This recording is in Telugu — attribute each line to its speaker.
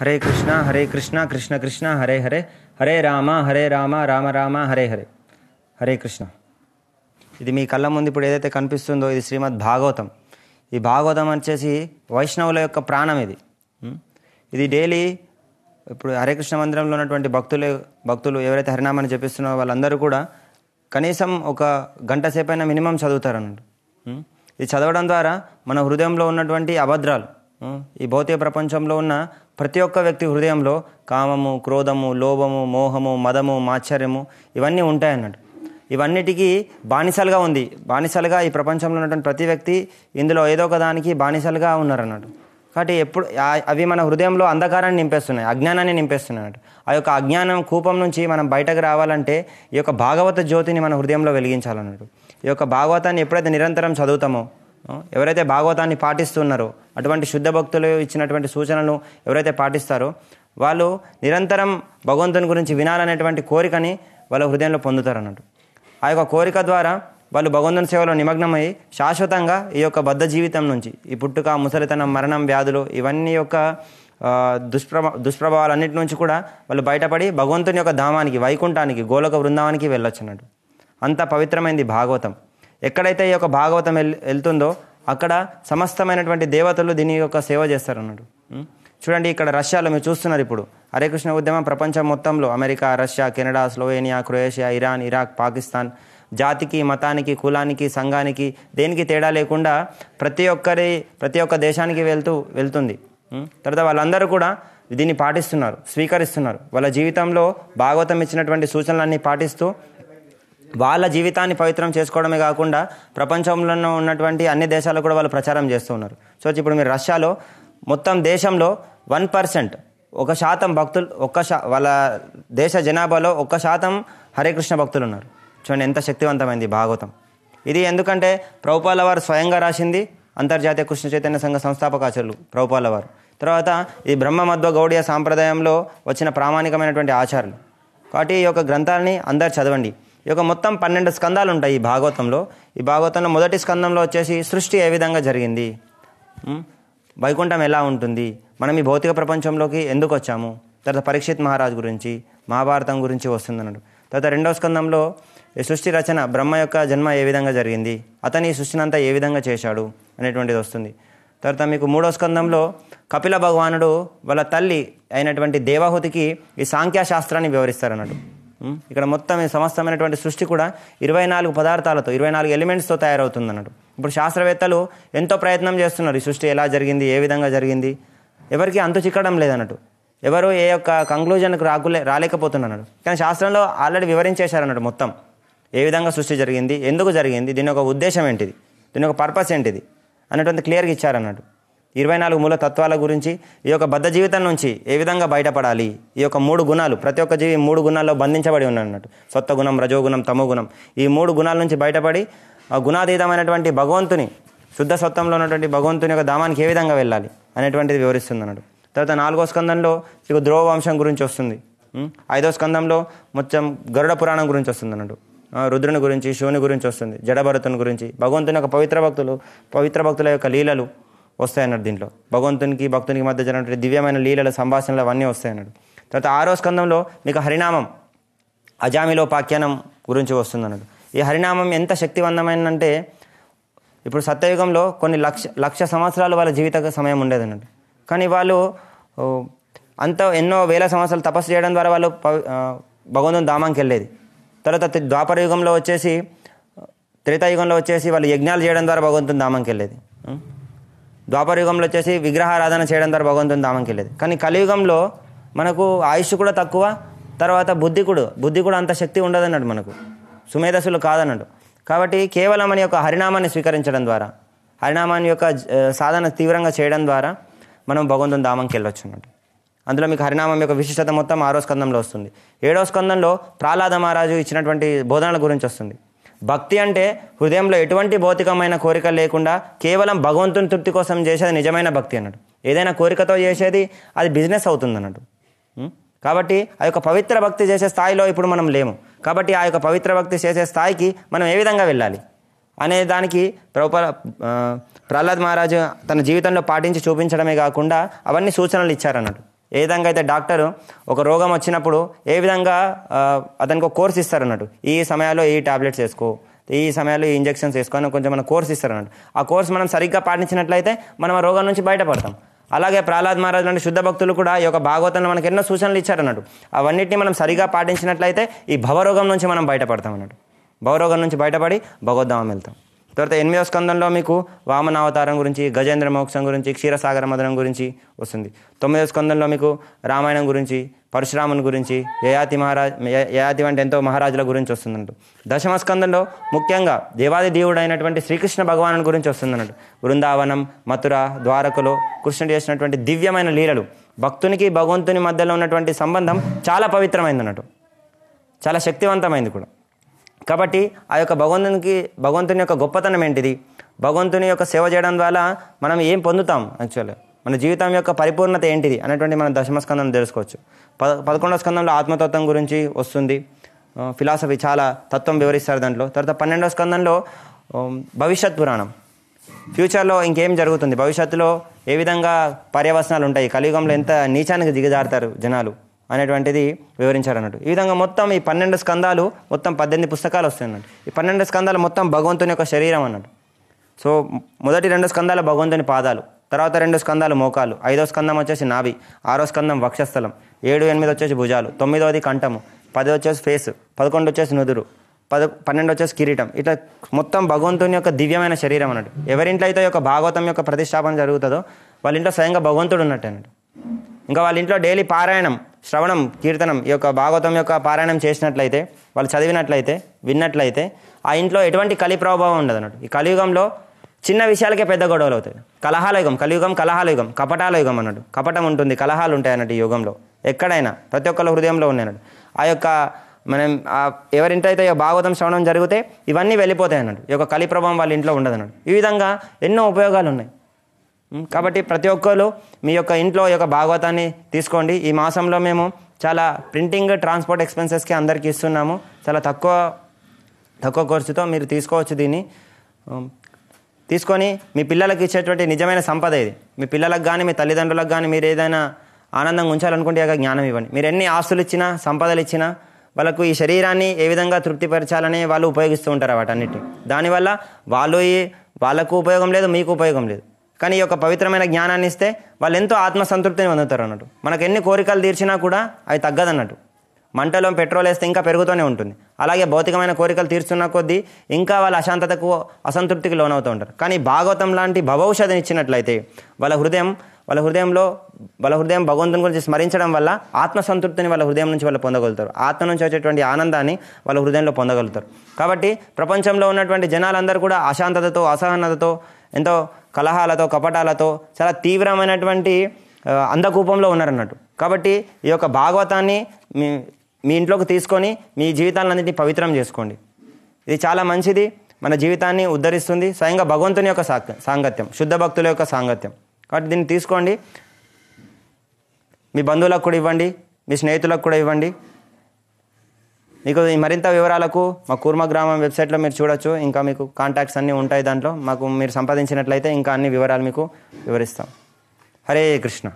Speaker 1: హరే కృష్ణ హరే కృష్ణ కృష్ణ కృష్ణ హరే హరే. హరే రామ హరే రామ రామ రామ హరే హరే. హరే కృష్ణ. ఇది మీ కళ్ళ ముందు ఇప్పుడు ఏదైతే కనిపిస్తుందో ఇది శ్రీమద్ భాగవతం. ఈ భాగవతం వచ్చేసి వైష్ణవుల యొక్క ప్రాణం ఇది. ఇది డైలీ ఇప్పుడు హరే కృష్ణ మందిరంలో ఉన్నటువంటి భక్తులు భక్తులు ఎవరైతే హరినామాన్ని జపిస్తున్నారో వాళ్ళందరూ కూడా కనీసం ఒక గంట సేపైనా మినిమం చదువుతారు అన్నట్టు ఇది చదవడం ద్వారా మన హృదయంలో ఉన్నటువంటి అభద్రాలు ఈ భౌతిక ప్రపంచంలో ఉన్న ప్రతి ఒక్క వ్యక్తి హృదయంలో కామము క్రోధము లోభము మోహము మదము మాత్సర్యము ఇవన్నీ ఉంటాయన్నట్టు. ఇవన్నిటికీ బానిసలుగా ఉంది. బానిసలుగా ఈ ప్రపంచంలో ఉన్నటువంటి ప్రతి వ్యక్తి ఇందులో ఏదో ఒక దానికి బానిసలుగా ఉన్నారన్నట్టు. కాబట్టి ఎప్పుడు అవి మన హృదయంలో అంధకారాన్ని నింపేస్తున్నాయి అజ్ఞానాన్ని నింపేస్తున్నాయి ఆ యొక్క అజ్ఞానం కూపం నుంచి మనం బయటకు రావాలంటే ఈ యొక్క భాగవత జ్యోతిని మన హృదయంలో వెలిగించాలన్నట్టు. ఈ యొక్క భాగవతాన్ని ఎప్పుడైతే నిరంతరం చదువుతామో ఎవరైతే భాగవతాన్ని పాటిస్తున్నారో అటువంటి శుద్ధ భక్తులు ఇచ్చినటువంటి సూచనలను ఎవరైతే పాటిస్తారో వాళ్ళు నిరంతరం భగవంతుని గురించి వినాలనేటువంటి కోరికని వాళ్ళ హృదయంలో పొందుతారు అన్నట్టు ఆ యొక్క కోరిక ద్వారా వాళ్ళు భగవంతుని సేవలో నిమగ్నమై శాశ్వతంగా ఈ యొక్క బద్ధ జీవితం నుంచి ఈ పుట్టుక ముసలితనం మరణం వ్యాధులు ఇవన్నీ యొక్క దుష్ప్రభా దుష్ప్రభ దుష్ప్రభావాలన్నిటి నుంచి కూడా వాళ్ళు బయటపడి భగవంతుని యొక్క ధామానికి వైకుంఠానికి గోలక బృందావానికి వెళ్ళొచ్చు అన్నట్టు అంత పవిత్రమైంది భాగవతం. ఎక్కడైతే ఈ యొక్క భాగవతం వెళ్తుందో అక్కడ సమస్తమైనటువంటి దేవతలు దీని యొక్క సేవ చేస్తారు అన్నట్టు చూడండి ఇక్కడ రష్యాలో మీరు చూస్తున్నారు ఇప్పుడు. హరే కృష్ణ ఉద్యమం ప్రపంచం మొత్తంలో America Russia Canada Slovenia Croatia Iran Iraq Pakistan జాతికి మతానికి కులానికి సంఘానికి దేనికి తేడా లేకుండా ప్రతి ఒక్కరి ప్రతి ఒక్క దేశానికి వెళ్తూ వెళ్తుంది. తర్వాత వాళ్ళందరూ కూడా దీన్ని పాటిస్తున్నారు స్వీకరిస్తున్నారు. వాళ్ళ జీవితంలో భాగవతం ఇచ్చినటువంటి సూచనలన్నీ పాటిస్తూ వాళ్ళ జీవితాన్ని పవిత్రం చేసుకోవడమే కాకుండా ప్రపంచంలో ఉన్నటువంటి అన్ని దేశాలు కూడా వాళ్ళు ప్రచారం చేస్తూ ఉన్నారు. సో ఇప్పుడు మీరు రష్యాలో మొత్తం దేశంలో వన్ పర్సెంట్ ఒక శాతం భక్తులు ఒక్క శా వాళ్ళ దేశ జనాభాలో ఒక్క శాతం హరే కృష్ణ భక్తులు ఉన్నారు. చూడండి ఎంత శక్తివంతమైంది భాగవతం ఇది ఎందుకంటే ప్రభుపాల వారు స్వయంగా రాసింది అంతర్జాతీయ కృష్ణ చైతన్య సంఘ సంస్థాపకాచార్యులు ప్రభుపాల వారు. తర్వాత ఈ బ్రహ్మ మధ్వ గౌడియ సాంప్రదాయంలో వచ్చిన ప్రామాణికమైనటువంటి ఆచారాలు. కాబట్టి ఈ యొక్క గ్రంథాలని అందరు చదవండి. ఈ యొక్క మొత్తం పన్నెండు స్కందాలు ఉంటాయి ఈ భాగవతంలో. ఈ భాగవతంలో మొదటి స్కందంలో వచ్చేసి సృష్టి ఏ విధంగా జరిగింది? వైకుంఠం ఎలా ఉంటుంది? మనం ఈ భౌతిక ప్రపంచంలోకి ఎందుకు వచ్చాము? తర్వాత పరీక్షిత్ మహారాజ్ గురించి మహాభారతం గురించి వస్తుందన్నాడు. తర్వాత రెండవ స్కందంలో ఈ సృష్టి రచన బ్రహ్మ యొక్క జన్మ ఏ విధంగా జరిగింది? అతని ఈ సృష్టిని అంతా ఏ విధంగా చేశాడు? అనేటువంటిది వస్తుంది. తర్వాత మీకు మూడో స్కందంలో కపిల భగవానుడు వాళ్ళ తల్లి అయినటువంటి దేవాహుతికి ఈ సాంఖ్యాశాస్త్రాన్ని వివరిస్తారన్నాడు. ఇక్కడ మొత్తం సమస్తమైనటువంటి సృష్టి కూడా ఇరవై నాలుగు పదార్థాలతో ఇరవై నాలుగు ఎలిమెంట్స్తో తయారవుతుంది అన్నట్టు ఇప్పుడు శాస్త్రవేత్తలు ఎంతో ప్రయత్నం చేస్తున్నారు ఈ సృష్టి ఎలా జరిగింది ఏ విధంగా జరిగింది? ఎవరికి అంతు చిక్కడం లేదన్నట్టు. ఎవరు ఏ యొక్క కంక్లూజన్కు రాకులే రాలేకపోతున్నారు కానీ శాస్త్రంలో ఆల్రెడీ వివరించేశారన్నట్టు మొత్తం. ఏ విధంగా సృష్టి జరిగింది ఎందుకు జరిగింది దీని యొక్క ఉద్దేశం ఏంటిది దీని యొక్క పర్పస్ ఏంటిది అనేటువంటి క్లియర్గా ఇచ్చారన్నట్టు. ఇరవై నాలుగు మూల తత్వాల గురించి ఈ యొక్క బద్ధ జీవితం నుంచి ఏ విధంగా బయటపడాలి ఈ యొక్క మూడు గుణాలు ప్రతి ఒక్క జీవి మూడు గుణాల్లో బంధించబడి ఉన్నాడు అన్నట్టు సత్వ గుణం రజోగుణం తమో గుణం. ఈ మూడు గుణాల నుంచి బయటపడి ఆ గుణాతీతమైనటువంటి భగవంతుని శుద్ధ సత్వంలో ఉన్నటువంటి భగవంతుని యొక్క ధామానికి ఏ విధంగా వెళ్ళాలి అనేటువంటిది వివరిస్తుంది అన్నాడు తర్వాత నాలుగో స్కందంలో మీకు ధ్రువ వంశం గురించి వస్తుంది. ఐదో స్కందంలో మొత్తం గరుడ పురాణం గురించి వస్తుంది అన్నాడు రుద్రుని గురించి శివుని గురించి వస్తుంది జడభరతుని గురించి భగవంతుని యొక్క పవిత్ర భక్తులు పవిత్ర భక్తుల యొక్క లీలలు వస్తాయన్నాడు దీంట్లో. భగవంతునికి భక్తునికి మధ్య జరిగినటువంటి దివ్యమైన లీలల సంభాషణలు అవన్నీ వస్తాయన్నాడు. తర్వాత ఆరో స్కందంలో మీకు హరినామం అజామిలో పాఖ్యానం గురించి వస్తుందన్నాడు. ఈ హరినామం ఎంత శక్తివంతమైనంటే ఇప్పుడు సత్యయుగంలో కొన్ని లక్ష లక్ష సంవత్సరాలు వాళ్ళ జీవిత సమయం ఉండేది కానీ వాళ్ళు అంత ఎన్నో వేల సంవత్సరాలు తపస్సు చేయడం ద్వారా వాళ్ళు భగవంతుని ధామానికి వెళ్ళేది. తర్వాత ద్వాపర యుగంలో వచ్చేసి త్రేతాయుగంలో వచ్చేసి వాళ్ళు యజ్ఞాలు చేయడం ద్వారా భగవంతుని ధామానికి వెళ్ళేది. ద్వాపరయుగంలో యుగంలో వచ్చేసి విగ్రహారాధన చేయడం ద్వారా భగవంతుని దామంకి వెళ్ళేది. కానీ కలియుగంలో మనకు ఆయుష్ కూడా తక్కువ తర్వాత బుద్ధి కూడా. బుద్ధి కూడా అంత శక్తి ఉండదన్నాడు మనకు. సుమేధస్సులు కాదన్నాడు. కాబట్టి కేవలం మన యొక్క హరినామాన్ని స్వీకరించడం ద్వారా హరినామాన్ని యొక్క సాధన తీవ్రంగా చేయడం ద్వారా మనం భగవంతుని దామంకి వెళ్ళొచ్చు అన్నట్టు అందులో మీకు హరినామం యొక్క విశిష్టత మొత్తం ఆరో స్కందంలో వస్తుంది. ఏడో స్కందంలో ప్రహ్లాద మహారాజు ఇచ్చినటువంటి బోధనల గురించి వస్తుంది. భక్తి అంటే హృదయంలో ఎటువంటి భౌతికమైన కోరిక లేకుండా కేవలం భగవంతుని తృప్తి కోసం చేసేది నిజమైన భక్తి అన్నట్టు ఏదైనా కోరికతో చేసేది అది బిజినెస్ అవుతుంది అన్నట్టు కాబట్టి ఆ యొక్క పవిత్ర భక్తి చేసే స్థాయిలో ఇప్పుడు మనం లేము. కాబట్టి ఆ యొక్క పవిత్ర భక్తి చేసే స్థాయికి మనం ఏ విధంగా వెళ్ళాలి? అనే దానికి ప్రభుప ప్రహ్లాద్ మహారాజు తన జీవితంలో పాటించి చూపించడమే కాకుండా అవన్నీ సూచనలు ఇచ్చారన్నట్టు ఏ విధంగా అయితే డాక్టరు ఒక రోగం వచ్చినప్పుడు ఏ విధంగా అతనికి ఒక కోర్స్ ఇస్తారు అన్నట్టు ఈ సమయాల్లో ఈ టాబ్లెట్స్ వేసుకో ఈ సమయాల్లో ఈ ఇంజెక్షన్స్ వేసుకొని కొంచెం మన కోర్స్ ఇస్తారు అన్నట్టు ఆ కోర్స్ మనం సరిగ్గా పాటించినట్లయితే మనం ఆ రోగం నుంచి బయటపడతాం. అలాగే ప్రహ్లాద్ మహారాజ్ లాంటి శుద్ధ భక్తులు కూడా ఈ యొక్క భాగవతంలో మనకు ఎన్నో సూచనలు ఇచ్చారన్నట్టు. అవన్నిటిని మనం సరిగా పాటించినట్లయితే ఈ భవరోగం నుంచి మనం బయటపడతాం అన్నట్టు భవరోగం నుంచి బయటపడి భగవద్ధామం వెళ్తాం. తర్వాత ఎనిమిదవ స్కందంలో మీకు వామన అవతారం గురించి గజేంద్ర మోక్షం గురించి క్షీరసాగర మదనం గురించి వస్తుంది. తొమ్మిదవ స్కందంలో మీకు రామాయణం గురించి పరశురాముని గురించి యయాతి మహారాజ్ యయాతి వంటి ఎంతో మహారాజుల గురించి వస్తుందంట. దశమ స్కందంలో ముఖ్యంగా దేవాది దేవుడు అయినటువంటి శ్రీకృష్ణ భగవాను గురించి వస్తుందన్నట్టు. బృందావనం మథుర ద్వారకలో కృష్ణుడు చేసినటువంటి దివ్యమైన లీలలు. భక్తునికి భగవంతుని మధ్యలో ఉన్నటువంటి సంబంధం చాలా పవిత్రమైంది అన్నట్టు చాలా శక్తివంతమైంది కూడా. కాబట్టి ఆ యొక్క భగవంతునికి భగవంతుని యొక్క గొప్పతనం ఏంటిది? భగవంతుని యొక్క సేవ చేయడం ద్వారా మనం ఏం పొందుతాం యాక్చువల్గా మన జీవితం యొక్క పరిపూర్ణత ఏంటిది? అనేటువంటి మనం దశమ స్కందం తెలుసుకోవచ్చు. పద పదకొండవ స్కందంలో ఆత్మతత్వం గురించి వస్తుంది. ఫిలాసఫీ చాలా తత్వం వివరిస్తారు దాంట్లో. తర్వాత పన్నెండవ స్కందంలో భవిష్యత్ పురాణం. ఫ్యూచర్లో ఇంకేం జరుగుతుంది? భవిష్యత్తులో ఏ విధంగా పర్యవసనాలు ఉంటాయి? కలియుగంలో ఎంత నీచానికి దిగజారుతారు జనాలు? అనేటువంటిది వివరించారు అన్నట్టు ఈ విధంగా మొత్తం ఈ పన్నెండు స్కందాలు మొత్తం పద్దెనిమిది పుస్తకాలు వస్తాయి అన్నట్టు ఈ పన్నెండు స్కందాలు మొత్తం భగవంతుని యొక్క శరీరం అన్నట్టు. సో మొదటి రెండు స్కందాలు భగవంతుని పాదాలు తర్వాత రెండు స్కందాలు మోకాలు ఐదో స్కందం వచ్చేసి నాభి ఆరో స్కందం వక్షస్థలం ఏడు ఎనిమిది వచ్చేసి భుజాలు తొమ్మిదవది కంఠము పది వచ్చేసి ఫేస్ పదకొండు వచ్చేసి నుదురు పద పన్నెండు వచ్చేసి కిరీటం. ఇట్లా మొత్తం భగవంతుని యొక్క దివ్యమైన శరీరం అన్నట్టు. ఎవరింట్లో అయితే ఒక యొక్క భాగవతం యొక్క ప్రతిష్టాపన జరుగుతుందో వాళ్ళ ఇంట్లో స్వయంగా భగవంతుడు ఉన్నట్టు అన్నట్టు. ఇంకా వాళ్ళ ఇంట్లో డైలీ పారాయణం శ్రవణం కీర్తనం ఈ యొక్క భాగవతం యొక్క పారాయణం చేసినట్లయితే వాళ్ళు చదివినట్లయితే విన్నట్లయితే ఆ ఇంట్లో ఎటువంటి కలి ప్రభావం ఉండదు అన్నట్టు ఈ కలియుగంలో చిన్న విషయాలకే పెద్ద గొడవలు అవుతాయి. కలహాల యుగం కలియుగం కలహాల యుగం కపటాల యుగం అన్నట్టు. కపటం ఉంటుంది కలహాలు ఉంటాయి అన్నట్టు ఈ యుగంలో. ఎక్కడైనా ప్రతి ఒక్కళ్ళ హృదయంలో ఉన్నాయన్నట్టు ఆ యొక్క మనం ఎవరింటైతే ఈ భాగవతం శ్రవణం జరిగితే ఇవన్నీ వెళ్ళిపోతాయి అన్నట్టు. ఈ యొక్క కలి ప్రభావం వాళ్ళ ఇంట్లో ఉండదు అన్నట్టు ఈ విధంగా ఎన్నో ఉపయోగాలు ఉన్నాయి. కాబట్టి ప్రతి ఒక్కరు మీ యొక్క ఇంట్లో యొక్క భాగవతాన్ని తీసుకోండి. ఈ మాసంలో మేము చాలా ప్రింటింగ్ ట్రాన్స్పోర్ట్ ఎక్స్పెన్సెస్కి అందరికీ ఇస్తున్నాము. చాలా తక్కువ తక్కువ ఖర్చుతో మీరు తీసుకోవచ్చు దీన్ని. తీసుకొని మీ పిల్లలకి ఇచ్చేటువంటి నిజమైన సంపద ఇది. మీ పిల్లలకు కానీ మీ తల్లిదండ్రులకు కానీ మీరు ఏదైనా ఆనందంగా ఉంచాలనుకుంటే యొక్క జ్ఞానం ఇవ్వండి. మీరు ఎన్ని ఆస్తులు ఇచ్చినా సంపదలు ఇచ్చినా వాళ్ళకు ఈ శరీరాన్ని ఏ విధంగా తృప్తిపరచాలని వాళ్ళు ఉపయోగిస్తూ ఉంటారు వాటన్నిటి దానివల్ల వాళ్ళు ఈ- వాళ్ళకు ఉపయోగం లేదు మీకు ఉపయోగం లేదు. కానీ ఈ యొక్క పవిత్రమైన జ్ఞానాన్ని ఇస్తే వాళ్ళు ఎంతో ఆత్మసంతృప్తిని పొందుతారు అన్నట్టు. మనకు ఎన్ని కోరికలు తీర్చినా కూడా అవి తగ్గదన్నట్టు. మంటలో పెట్రోల్ వేస్తే ఇంకా పెరుగుతూనే ఉంటుంది. అలాగే భౌతికమైన కోరికలు తీర్చున్న కొద్దీ ఇంకా వాళ్ళ అశాంతతకు అసంతృప్తికి లోనవుతూ ఉంటారు. కానీ భాగవతం లాంటి భవౌషధిని ఇచ్చినట్లయితే వాళ్ళ హృదయం వాళ్ళ హృదయంలో వాళ్ళ హృదయం భగవంతుని గురించి స్మరించడం వల్ల ఆత్మసంతృప్తిని వాళ్ళ హృదయం నుంచి వాళ్ళు పొందగలుగుతారు. ఆత్మ నుంచి వచ్చేటువంటి ఆనందాన్ని వాళ్ళ హృదయంలో పొందగలుగుతారు. కాబట్టి ప్రపంచంలో ఉన్నటువంటి జనాలందరూ కూడా అశాంతతతో అసహనతతో ఎంతో కలహాలతో కపటాలతో చాలా తీవ్రమైనటువంటి అంధకూపంలో ఉన్నారన్నట్టు. కాబట్టి ఈ యొక్క భాగవతాన్ని మీ మీ ఇంట్లోకి తీసుకొని మీ జీవితాలన్నింటినీ పవిత్రం చేసుకోండి. ఇది చాలా మంచిది. మన జీవితాన్ని ఉద్ధరిస్తుంది. స్వయంగా భగవంతుని యొక్క సాంగ- సాంగత్యం శుద్ధ భక్తుల యొక్క సాంగత్యం. కాబట్టి దీన్ని తీసుకోండి. మీ బంధువులకు కూడా ఇవ్వండి. మీ స్నేహితులకు కూడా ఇవ్వండి. మీకు ఈ మరింత వివరాలకు మా కూర్మ గ్రామం వెబ్సైట్లో మీరు చూడొచ్చు. ఇంకా మీకు కాంటాక్ట్స్ అన్నీ ఉంటాయి దాంట్లో. మాకు మీరు సంపాదించినట్లయితే ఇంకా అన్ని వివరాలు మీకు వివరిస్తాం. హరే కృష్ణ.